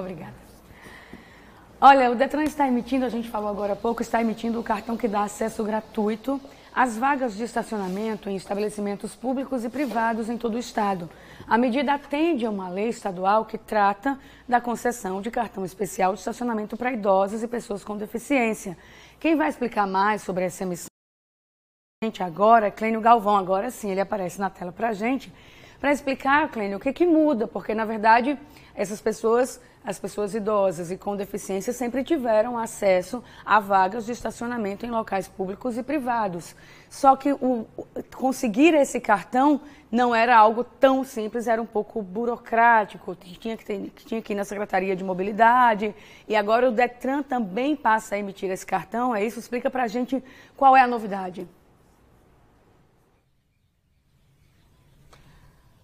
Obrigada. Olha, o Detran está emitindo, a gente falou agora há pouco, está emitindo o cartão que dá acesso gratuito às vagas de estacionamento em estabelecimentos públicos e privados em todo o estado. A medida atende a uma lei estadual que trata da concessão de cartão especial de estacionamento para idosos e pessoas com deficiência. Quem vai explicar mais sobre essa emissão agora é Clênio Galvão. Agora sim, ele aparece na tela para a gente para explicar, Clênio, o que, que muda, porque na verdade essas pessoas, as pessoas idosas e com deficiência sempre tiveram acesso a vagas de estacionamento em locais públicos e privados. Só que o, conseguir esse cartão não era algo tão simples, era um pouco burocrático, tinha que, ter, tinha que ir na Secretaria de Mobilidade, e agora o Detran também passa a emitir esse cartão, é isso? Explica para a gente qual é a novidade.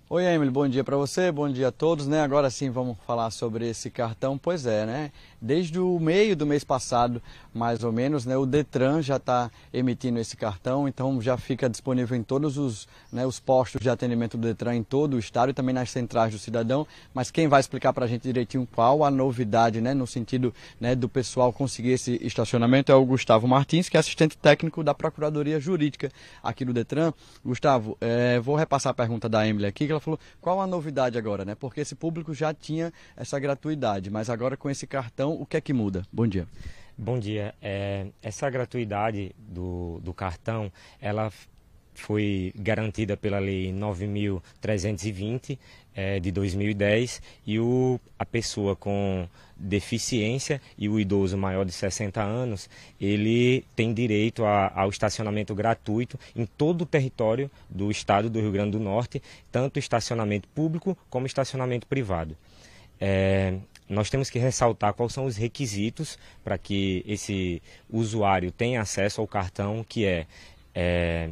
Oi, Emily, bom dia para você, bom dia a todos, né? Agora sim vamos falar sobre esse cartão. Pois é, né? Desde o meio do mês passado, mais ou menos, né, o Detran já está emitindo esse cartão, então já fica disponível em todos os, né, os postos de atendimento do Detran em todo o estado e também nas centrais do cidadão. Mas quem vai explicar para a gente direitinho qual a novidade, né, no sentido né, do pessoal conseguir esse estacionamento é o Gustavo Martins, que é assistente técnico da Procuradoria Jurídica aqui do Detran. Gustavo, é, vou repassar a pergunta da Emily aqui, que ela falou qual a novidade agora, né? Porque esse público já tinha essa gratuidade, mas agora com esse cartão, o que é que muda? Bom dia. Bom dia. É, essa gratuidade do, do cartão, ela foi garantida pela Lei 9.320 é, de 2010 e o, a pessoa com deficiência e o idoso maior de 60 anos, ele tem direito a, ao estacionamento gratuito em todo o território do estado do Rio Grande do Norte, tanto estacionamento público como estacionamento privado. É, nós temos que ressaltar quais são os requisitos para que esse usuário tenha acesso ao cartão, que é, é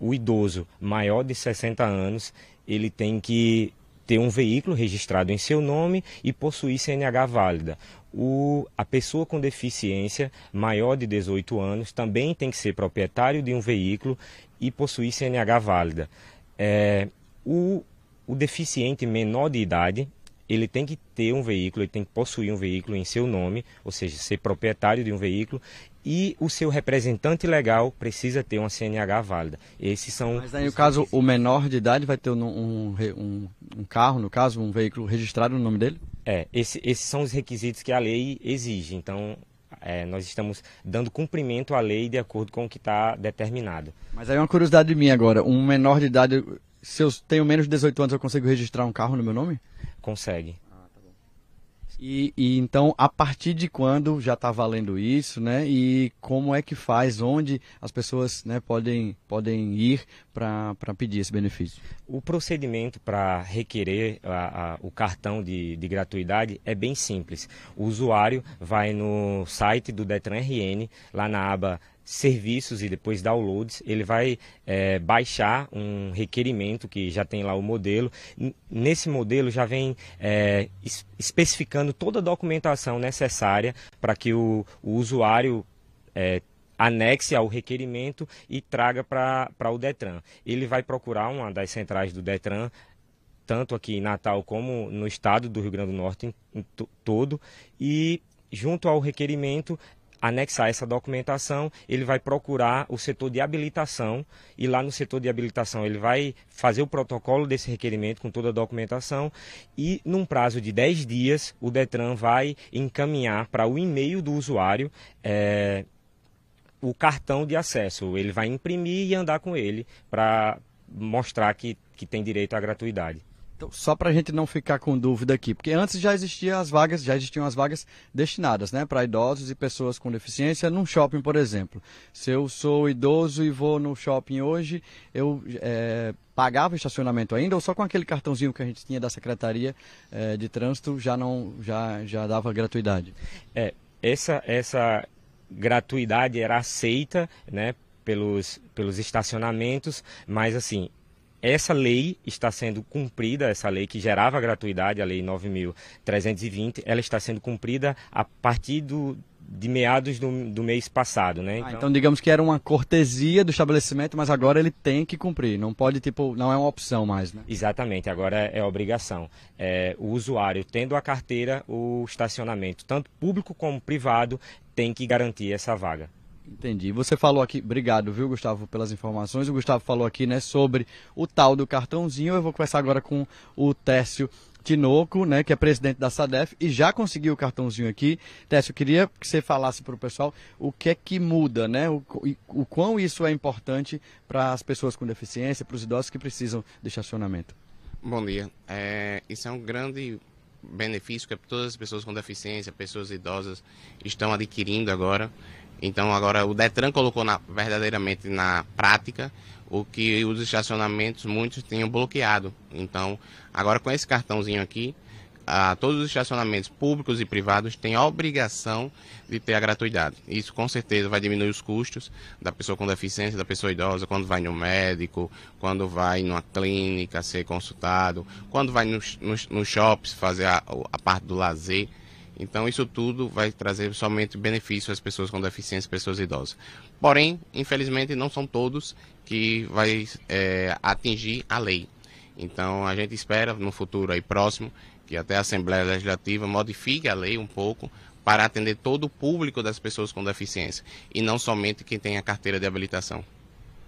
o idoso maior de 60 anos, ele tem que ter um veículo registrado em seu nome e possuir CNH válida. O, a pessoa com deficiência maior de 18 anos também tem que ser proprietário de um veículo e possuir CNH válida. É, o, o deficiente menor de idade, ele tem que ter um veículo, ele tem que possuir um veículo em seu nome, ou seja, ser proprietário de um veículo, e o seu representante legal precisa ter uma CNH válida. Esses são. Mas aí, no caso, o menor de idade vai ter um, um, um, um, carro, no caso, um veículo registrado no nome dele? É, esse, esses são os requisitos que a lei exige. Então, é, nós estamos dando cumprimento à lei de acordo com o que está determinado. Mas aí uma curiosidade minha agora, um menor de idade, se eu tenho menos de 18 anos, eu consigo registrar um carro no meu nome? Consegue. E, e, então, a partir de quando já está valendo isso, né? E como é que faz, onde as pessoas né, podem, podem ir para pedir esse benefício? O procedimento para requerer a, a, o cartão de, de gratuidade é bem simples. O usuário vai no site do Detran RN, lá na aba serviços e depois downloads, ele vai é, baixar um requerimento que já tem lá o modelo. Nesse modelo já vem é, especificando toda a documentação necessária para que o, o usuário é, anexe ao requerimento e traga para o Detran. Ele vai procurar uma das centrais do Detran tanto aqui em Natal como no estado do Rio Grande do Norte em, em todo e junto ao requerimento anexar essa documentação, ele vai procurar o setor de habilitação e lá no setor de habilitação ele vai fazer o protocolo desse requerimento com toda a documentação e num prazo de 10 dias o Detran vai encaminhar para o e-mail do usuário é, o cartão de acesso. Ele vai imprimir e andar com ele para mostrar que, que tem direito à gratuidade. Então, só para a gente não ficar com dúvida aqui, porque antes já existiam as vagas, já existiam as vagas destinadas, né, para idosos e pessoas com deficiência num shopping, por exemplo. Se eu sou idoso e vou no shopping hoje, eu é, pagava estacionamento ainda ou só com aquele cartãozinho que a gente tinha da secretaria é, de trânsito já não já já dava gratuidade? É, essa essa gratuidade era aceita, né, pelos pelos estacionamentos, mas assim essa lei está sendo cumprida, essa lei que gerava gratuidade, a lei 9.320, ela está sendo cumprida a partir do, de meados do, do mês passado, né? Então... Ah, então... digamos que era uma cortesia do estabelecimento, mas agora ele tem que cumprir, não pode tipo, não é uma opção mais, né? Exatamente, agora é obrigação. É, o usuário tendo a carteira, o estacionamento, tanto público como privado, tem que garantir essa vaga. Entendi. Você falou aqui, obrigado, viu, Gustavo, pelas informações. O Gustavo falou aqui, né, sobre o tal do cartãozinho. Eu vou conversar agora com o Técio Tinoco, né, que é presidente da SADEF e já conseguiu o cartãozinho aqui. Técio, eu queria que você falasse para o pessoal o que é que muda, né, o, o quão isso é importante para as pessoas com deficiência, para os idosos que precisam de estacionamento. Bom dia. É, isso é um grande benefício que todas as pessoas com deficiência, pessoas idosas, estão adquirindo agora. Então agora o Detran colocou na, verdadeiramente na prática o que os estacionamentos muitos tinham bloqueado. Então agora com esse cartãozinho aqui, a todos os estacionamentos públicos e privados têm a obrigação de ter a gratuidade. Isso com certeza vai diminuir os custos da pessoa com deficiência, da pessoa idosa, quando vai no médico, quando vai numa clínica ser consultado, quando vai nos, nos, nos shops fazer a, a parte do lazer. Então, isso tudo vai trazer somente benefício às pessoas com deficiência, pessoas idosas. Porém, infelizmente, não são todos que vai é, atingir a lei. Então, a gente espera no futuro aí próximo que até a Assembleia Legislativa modifique a lei um pouco para atender todo o público das pessoas com deficiência e não somente quem tem a carteira de habilitação.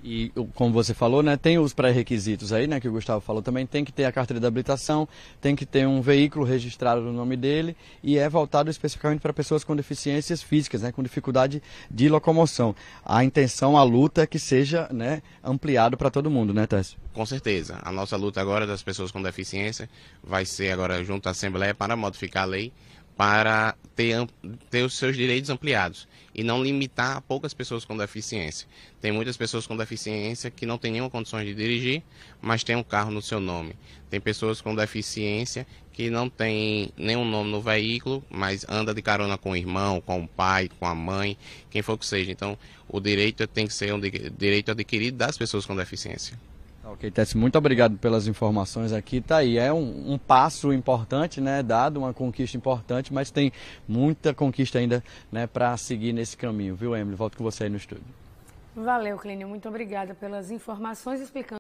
E como você falou, né, tem os pré-requisitos aí, né, que o Gustavo falou também, tem que ter a carteira de habilitação, tem que ter um veículo registrado no nome dele e é voltado especificamente para pessoas com deficiências físicas, né, com dificuldade de locomoção. A intenção, a luta é que seja, né, ampliado para todo mundo, né, Tess? Com certeza. A nossa luta agora das pessoas com deficiência vai ser agora junto à Assembleia para modificar a lei para ter, ter os seus direitos ampliados e não limitar a poucas pessoas com deficiência. Tem muitas pessoas com deficiência que não têm nenhuma condição de dirigir, mas tem um carro no seu nome. Tem pessoas com deficiência que não tem nenhum nome no veículo, mas anda de carona com o irmão, com o pai, com a mãe, quem for que seja. Então, o direito tem que ser um direito adquirido das pessoas com deficiência. Ok, Tess, muito obrigado pelas informações aqui. Tá aí, é um, um, passo importante, né, dado, uma conquista importante, mas tem muita conquista ainda, né, para seguir nesse caminho, viu, Emily? Volto com você aí no estúdio. Valeu, Clínio, muito obrigada pelas informações explicando